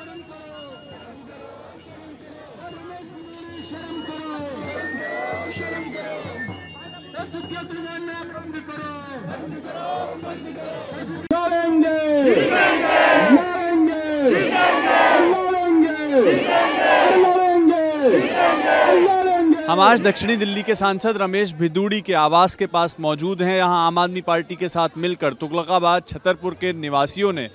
लड़ेंगे। लड़ेंगे। लड़ेंगे। लड़ेंगे। लड़ेंगे। हम आज दक्षिणी दिल्ली के सांसद रमेश भिदूड़ी के आवास के पास मौजूद हैं। यहाँ आम आदमी पार्टी के साथ मिलकर तुगलकाबाद छतरपुर के निवासियों ने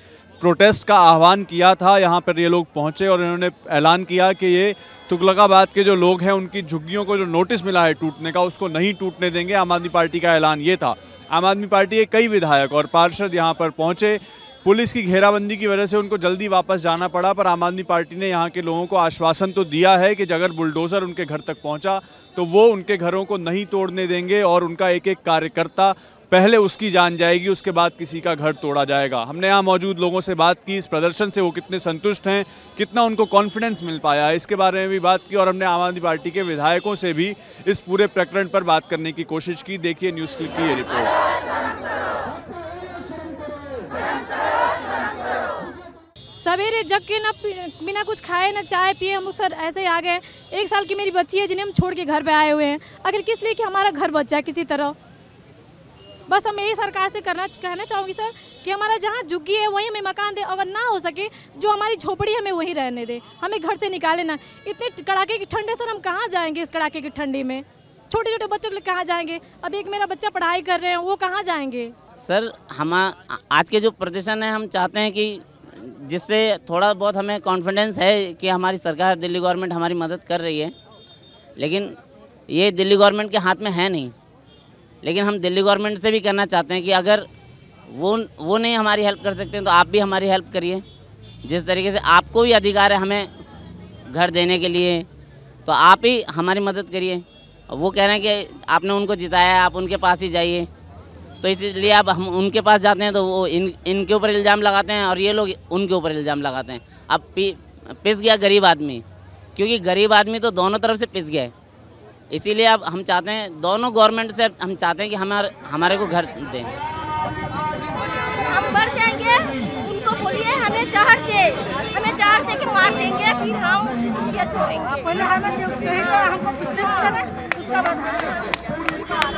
प्रोटेस्ट का आह्वान किया था, यहाँ पर ये लोग पहुँचे और इन्होंने ऐलान किया कि ये तुगलकाबाद के जो लोग हैं, उनकी झुग्गियों को जो नोटिस मिला है टूटने का, उसको नहीं टूटने देंगे। आम आदमी पार्टी का ऐलान ये था। आम आदमी पार्टी के कई विधायक और पार्षद यहाँ पर पहुँचे। पुलिस की घेराबंदी की वजह से उनको जल्दी वापस जाना पड़ा, पर आम आदमी पार्टी ने यहाँ के लोगों को आश्वासन तो दिया है कि अगर बुलडोज़र उनके घर तक पहुँचा तो वो उनके घरों को नहीं तोड़ने देंगे और उनका एक एक कार्यकर्ता पहले उसकी जान जाएगी, उसके बाद किसी का घर तोड़ा जाएगा। हमने यहाँ मौजूद लोगों से बात की, इस प्रदर्शन से वो कितने संतुष्ट हैं, कितना उनको कॉन्फिडेंस मिल पाया है इसके बारे में भी बात की और हमने आम आदमी पार्टी के विधायकों से भी इस पूरे प्रकरण पर बात करने की कोशिश की। देखिए न्यूज़ क्लिक की ये रिपोर्ट। सवेरे जग के ना बिना कुछ खाए, ना चाय पिए, हम उस ऐसे ही आ गए एक साल की मेरी बच्ची है जिन्हें हम छोड़ के घर पे आए हुए हैं। अगर किस लिए कि हमारा घर बच जाए किसी तरह? बस हम यही सरकार से करना, कहना चाहूँगी, सर, कि हमारा जहाँ झुग्गी है, वहीं हमें मकान दे। अगर ना हो सके, जो हमारी झोपड़ी हमें वहीं रहने दे। हमें घर से निकाले ना। इतने कड़ाके की ठंडे, सर, हम कहाँ जाएँगे इस कड़ाके की ठंडी में? छोटे छोटे बच्चों के लिए कहाँ जाएँगे? अब एक मेरा बच्चा पढ़ाई कर रहे हैं, वो कहाँ जाएँगे? सर, हम आज के जो प्रदर्शन है, हम चाहते हैं कि जिससे थोड़ा बहुत हमें कॉन्फिडेंस है कि हमारी सरकार, दिल्ली गवर्नमेंट हमारी मदद कर रही है। लेकिन ये दिल्ली गवर्नमेंट के हाथ में है नहीं। लेकिन हम दिल्ली गवर्नमेंट से भी करना चाहते हैं कि अगर वो वो नहीं हमारी हेल्प कर सकते हैं तो आप भी हमारी हेल्प करिए। जिस तरीके से आपको भी अधिकार है हमें घर देने के लिए तो आप ही हमारी मदद करिए। वो कह रहे हैं कि आपने उनको जिताया है, आप उनके पास ही जाइए। तो इसलिए अब हम उनके पास जाते हैं तो वो इन, इनके ऊपर इल्ज़ाम लगाते हैं और ये लोग उनके ऊपर इल्ज़ाम लगाते हैं। अब पिस गया गरीब आदमी, क्योंकि गरीब आदमी तो दोनों तरफ़ से पिस गया है। इसीलिए अब हम चाहते हैं दोनों गवर्नमेंट से हम चाहते हैं कि हमारे हमारे को घर दें। हम मर जाएँगे उनको बोलिए हमें चार दे हमें चार दे के मार देंगे फिर हम छोड़ेंगे। पहले हमें हमको उसका बाद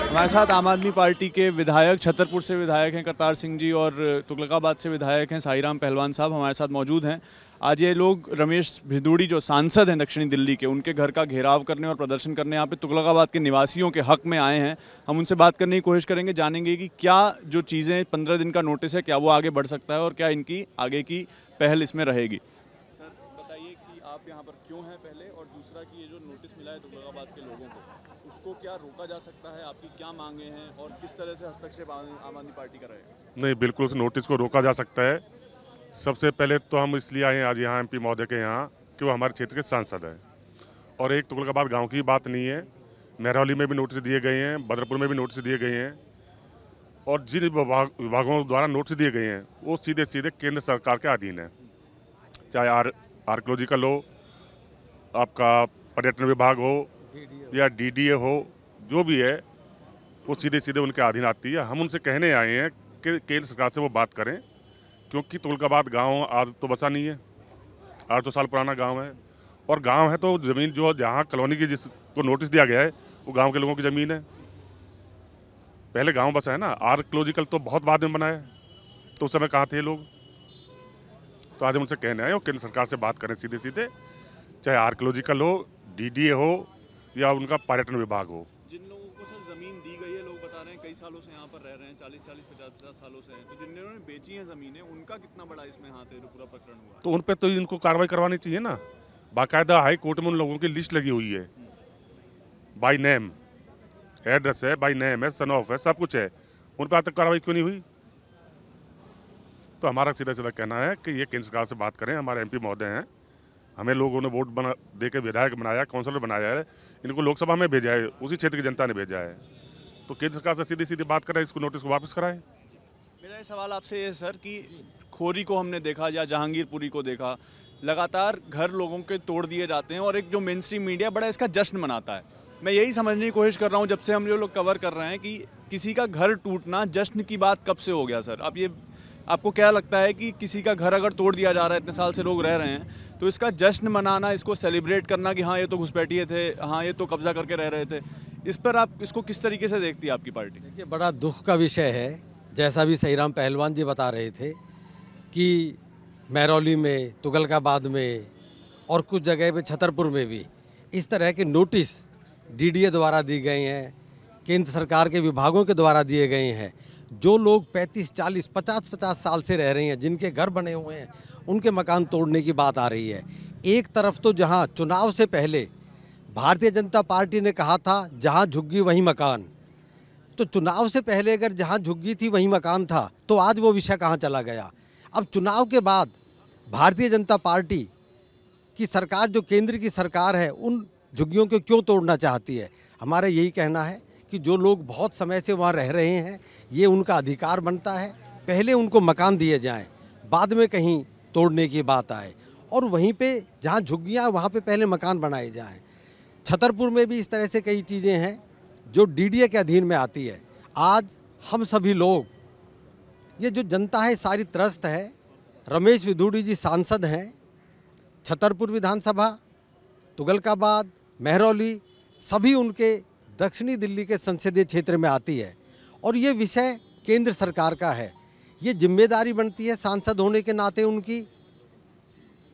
हमारे साथ आम आदमी पार्टी के विधायक, छतरपुर से विधायक हैं करतार सिंह जी और तुगलकाबाद से विधायक हैं साईराम पहलवान साहब हमारे साथ मौजूद हैं। आज ये लोग रमेश भिदूड़ी, जो सांसद हैं दक्षिणी दिल्ली के, उनके घर का घेराव करने और प्रदर्शन करने, यहाँ पे तुगलकाबाद के निवासियों के हक में आए हैं। हम उनसे बात करने की कोशिश करेंगे, जानेंगे कि क्या जो चीज़ें पंद्रह दिन का नोटिस है, क्या वो आगे बढ़ सकता है और क्या इनकी आगे की पहल इसमें रहेगी। सर, बताइए कि आप यहाँ पर क्यों हैं पहले? दूसरा कि ये जो नोटिस मिला है तुगलकाबाद के लोगों को, उसको क्या रोका जा सकता है? आपकी क्या मांगे हैं? और किस तरह से हस्तक्षेप आम आदमी पार्टी का रहेगा नहीं, बिल्कुल उस नोटिस को रोका जा सकता है। सबसे पहले तो हम इसलिए आए हैं आज यहाँ एमपी महोदय के यहाँ कि वो हमारे क्षेत्र के सांसद हैं। और एक तुगलकाबाद गाँव की बात नहीं है महरौली में भी नोटिस दिए गए हैं, बदरपुर में भी नोटिस दिए गए हैं। और जिन विभाग, विभागों द्वारा नोटिस दिए गए हैं, वो सीधे सीधे केंद्र सरकार के अधीन है। चाहे आर आर्कोलॉजिकल हो आपका पर्यटन विभाग हो या डीडीए हो जो भी है वो सीधे सीधे उनके अधीन आती है। हम उनसे कहने आए हैं कि केंद्र सरकार से वो बात करें क्योंकि तुगलकाबाद गाँव आज तो बसा नहीं है। आठ सौ साल पुराना गाँव है। और गाँव है तो ज़मीन जो जहाँ कॉलोनी की जिसको नोटिस दिया गया है वो गाँव के लोगों की ज़मीन है। पहले गाँव बसा है ना आर्कोलॉजिकल तो बहुत बाद में बना है। तो उस समय कहाँ थे लोग? तो आज हम उनसे कहने आए और केंद्र सरकार से बात करें सीधे सीधे चाहे आर्कोलॉजिकल हो डीडीए हो या उनका पर्यटन विभाग हो। जिन लोगों को सर ज़मीन दी गई है लोग बता रहे हैं कई सालों से यहाँ पर रह रहे हैं चालीस चालीस पचास पचास सालों से हैं। तो जिन्होंने बेची हैं जमीनें उनका कितना बड़ा इसमें हाथ है पूरा प्रकरण हुआ तो उन पर तो इनको कार्रवाई करवानी चाहिए ना। बाकायदा हाई कोर्ट में उन लोगों की लिस्ट लगी हुई है। बाई नेम एड्रेस है बाई नेम है सन ऑफ़ है सब कुछ है। उन पर आज तक कार्रवाई क्यों नहीं हुई? तो हमारा सीधा सीधा कहना है कि ये केंद्र सरकार से बात करें हमारे एमपी महोदय हैं। हमें लोगों ने वोट बना दे के विधायक बनाया काउंसलर बनाया है, इनको लोकसभा में भेजा है, उसी क्षेत्र की जनता ने भेजा है। तो केंद्र सरकार से सीधी सीधी बात करें, इसको नोटिस को वापस कराएँ। मेरा ये सवाल आपसे ये सर, कि खोरी को हमने देखा या जहांगीरपुरी को देखा, लगातार घर लोगों के तोड़ दिए जाते हैं और एक जो मेन स्ट्रीम मीडिया बड़ा इसका जश्न मनाता है। मैं यही समझने की कोशिश कर रहा हूँ, जब से हम जो लोग कवर कर रहे हैं कि किसी का घर टूटना, जश्न की बात कब से हो गया, सर? आप ये आपको क्या लगता है कि किसी का घर अगर तोड़ दिया जा रहा है, इतने साल से लोग रह रहे हैं तो इसका जश्न मनाना, इसको सेलिब्रेट करना कि हाँ ये तो घुसपैठिए थे हाँ ये तो कब्जा करके रह रहे थे, इस पर आप इसको किस तरीके से देखती है आपकी पार्टी? ये बड़ा दुख का विषय है। जैसा भी सहीराम पहलवान जी बता रहे थे कि महरौली में, तुगलकाबाद में और कुछ जगह पे छतरपुर में भी इस तरह के नोटिस डीडीए द्वारा दी गए हैं, केंद्र सरकार के विभागों के द्वारा दिए गए हैं। जो लोग 35, 40, 50, 50 साल से रह रहे हैं जिनके घर बने हुए हैं उनके मकान तोड़ने की बात आ रही है। एक तरफ़ तो जहाँ चुनाव से पहले भारतीय जनता पार्टी ने कहा था जहाँ झुग्गी वहीं मकान। तो चुनाव से पहले अगर जहाँ झुग्गी थी वहीं मकान था तो आज वो विषय कहाँ चला गया? अब चुनाव के बाद भारतीय जनता पार्टी की सरकार जो केंद्र की सरकार है उन झुग्गियों को क्यों तोड़ना चाहती है? हमारा यही कहना है। कि जो लोग बहुत समय से वहाँ रह रहे हैं, ये उनका अधिकार बनता है। पहले उनको मकान दिए जाएँ, बाद में कहीं तोड़ने की बात आए और वहीं पे जहाँ झुग्गियाँ, वहाँ पे पहले मकान बनाए जाएँ। छतरपुर में भी इस तरह से कई चीज़ें हैं जो डीडीए के अधीन में आती है। आज हम सभी लोग, ये जो जनता है, सारी त्रस्त है। रमेश विधूड़ी जी सांसद हैं, छतरपुर विधानसभा, तुगलकाबाद, महरौली, सभी उनके दक्षिणी दिल्ली के संसदीय क्षेत्र में आती है और ये विषय केंद्र सरकार का है। ये ज़िम्मेदारी बनती है सांसद होने के नाते उनकी।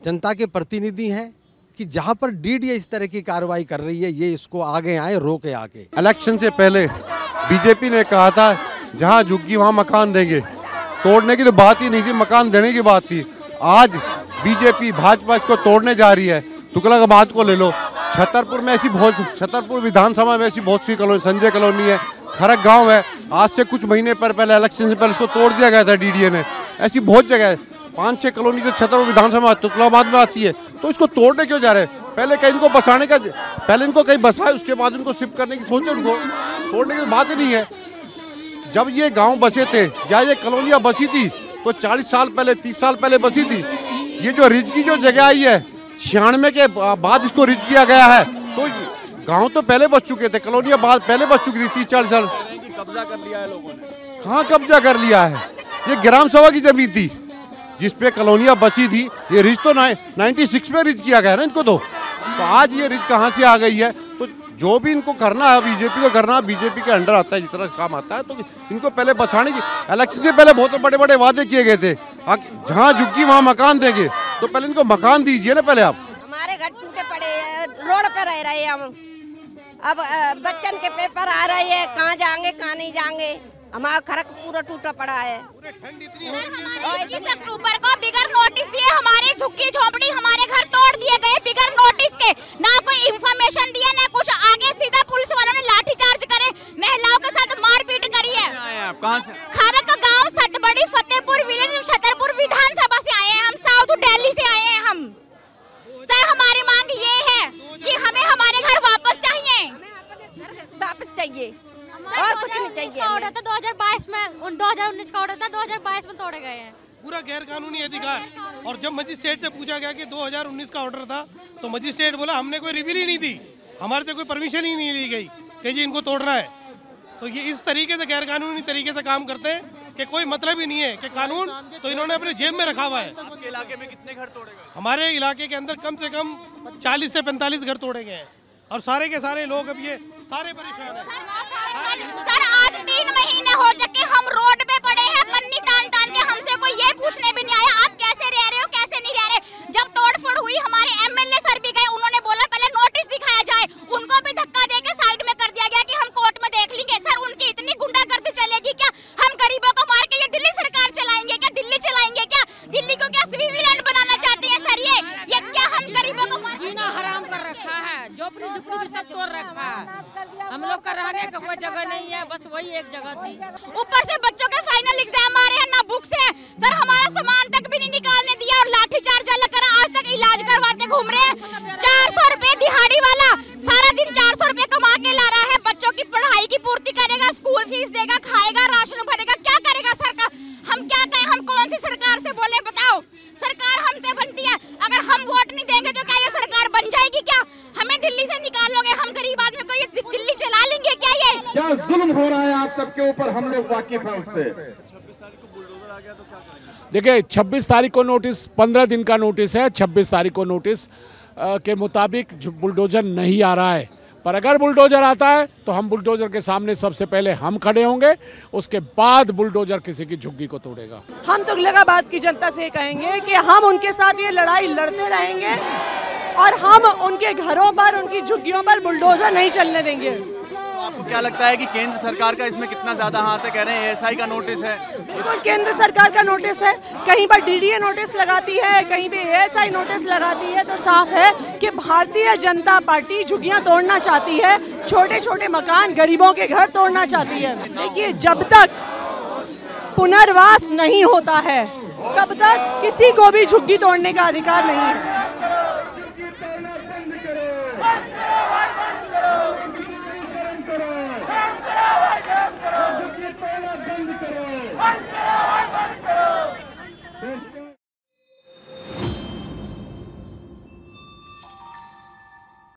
जनता के प्रतिनिधि हैं कि जहाँ पर डीडीए इस तरह की कार्रवाई कर रही है, ये इसको आगे आए, रोके आके इलेक्शन से पहले बीजेपी ने कहा था, जहाँ झुग्गी वहाँ मकान देंगे। तोड़ने की तो बात ही नहीं थी, मकान देने की बात थी। आज बीजेपी भाजपा इसको तोड़ने जा रही है। तुगलकाबाद को ले लो। छतरपुर में ऐसी बहुत, छतरपुर विधानसभा में ऐसी बहुत सी कॉलोनी संजय कॉलोनी है खरक गाँव है। आज से कुछ महीने पर पहले इलेक्शन से पहले इसको तोड़ दिया गया था डीडीए ने। ऐसी बहुत जगह है। पाँच छः कॉलोनी जो छतरपुर विधानसभा तुगलकाबाद में आती है। तो इसको तोड़ने क्यों जा रहे हैं? पहले कहीं इनको बसाने का, पहले इनको कहीं बसाए, उसके बाद इनको शिफ्ट करने की सोचे उनको। तोड़ने की बात ही नहीं है। जब ये गाँव बसे थे, या ये कॉलोनियाँ बसी थी तो 40 साल पहले 30 साल पहले बसी थी। ये जो रिज की जो जगह आई है छियानवे के बाद इसको रिज किया गया है। तो गाँव तो पहले बस चुके थे, कॉलोनियाँ बाद, पहले बस चुकी थी, तीस, चालीस साल। कब्जा कर लिया है लोगों ने कहाँ कब्जा कर लिया है? ये ग्राम सभा की ज़मीन थी, जिस पे कॉलोनियाँ बची थी। ये रिज तो नाइन्टी सिक्स में रिज किया गया ना इनको तो? तो आज ये रिज कहाँ से आ गई है? तो जो भी इनको करना है, बीजेपी को करना है, बीजेपी के अंडर आता है, जितना काम आता है तो इनको पहले बसाने की इलेक्शन से पहले बहुत बड़े बड़े वादे किए गए थे। जहाँ झुग्गी वहाँ मकान देंगे। तो पहले इनको मकान दीजिए ना पहले आप। हमारे घर टूटे पड़े हैं रोड पे रह रहे हैं हम। अब बच्चन के पेपर आ रहे हैं कहाँ जाएँगे कहाँ नहीं जाएँगे। हमारा खरक पूरा टूटा पड़ा है। इक्कीस अक्टूबर को बिगर नोटिस दिए हमारे झुग्गी झोपड़ी हमारे घर तोड़ दिए गए बिगर नोटिस के। ना कोई इंफॉर्मेशन दिया ना कुछ। आगे सीधा पुलिस वालों ने लाठीचार्ज करे महिलाओं के साथ मारपीट करी है। आप? कहाँ से? खरक का ऑर्डर था 2022 में 2019 का ऑर्डर था 2022 में तोड़े गए हैं। पूरा गैर कानूनी अधिकार। और जब मजिस्ट्रेट से पूछा गया कि 2019 का ऑर्डर था तो मजिस्ट्रेट बोला हमने कोई रिव्यू ही नहीं दी। हमारे से कोई परमिशन ही नहीं ली गई कि जी इनको तोड़ना है। तो ये इस तरीके से गैरकानूनी तरीके से काम करते हैं कि कोई मतलब ही नहीं है कि कानून तो इन्होंने अपने जेब में रखा हुआ है। इलाके में कितने घर तोड़े गए? हमारे इलाके के अंदर कम से कम 40 से 45 घर तोड़े गए हैं। और सारे के सारे लोग अब ये सारे परेशान हैं। सर आज तीन महीने हो चुके हम रोड पे पड़े हैं, पन्नी तान तान के हमसे कोई ये पूछने भी नहीं आया, आप कैसे रह तोड़ रखा। हम लोग का रहने का कोई जगह नहीं है बस वही एक जगह थी। ऊपर से बच्चों के फाइनल एग्ज़ाम आ रहे हैं ना बुक्स है सर हमारा सामान तक भी नहीं निकालने दिया और लाठी चार्ज अलग करा आज तक इलाज करवाते घूम रहे हैं चार सौ रूपए दिहाड़ी वाला सारा दिन चार सौ रूपए कमा के ला रहा है बच्चों की पढ़ाई की पूर्ति करेगा स्कूल फ़ीस देगा खाएगा राशन भरेगा क्या करेगा सरकार हम क्या कहें हम कौन सी सरकार से बोले बताओ सरकार हमसे बनती है अगर हम वोट नहीं देंगे तो क्या ये सरकार बन जाएगी क्या हमें दिल्ली से निकालोगे हम गरीब आदमी को ये दि- दिल्ली चला लेंगे क्या ये क्या जुल्म हो रहा है आप सबके ऊपर हम लोग वाकिफ हैं उससे। छब्बीस तारीख को बुलडोजर आ गया तो क्या करेंगे देखिए 26 तारीख को नोटिस 15 दिन का नोटिस है 26 तारीख को नोटिस के मुताबिक बुलडोजर नहीं आ रहा है। पर अगर बुलडोजर आता है तो हम बुलडोजर के सामने सबसे पहले हम खड़े होंगे उसके बाद बुलडोजर किसी की झुग्गी को तोड़ेगा। हम तुगलकाबाद की जनता से कहेंगे कि हम उनके साथ ये लड़ाई लड़ते रहेंगे और हम उनके घरों पर उनकी झुग्गियों पर बुलडोजर नहीं चलने देंगे। क्या लगता है कि केंद्र सरकार का इसमें कितना ज़्यादा हाथ है? कह रहे हैं एएसआई का नोटिस है। बिल्कुल, केंद्र सरकार का नोटिस है। कहीं पर डीडीए नोटिस लगाती है, कहीं पे एएसआई नोटिस लगाती है तो साफ़ है कि भारतीय जनता पार्टी झुग्गियाँ तोड़ना चाहती है। छोटे छोटे मकान गरीबों के घर तोड़ना चाहती है। देखिए, जब तक पुनर्वास नहीं होता है, तब तक किसी को भी झुग्गी तोड़ने का अधिकार नहीं है।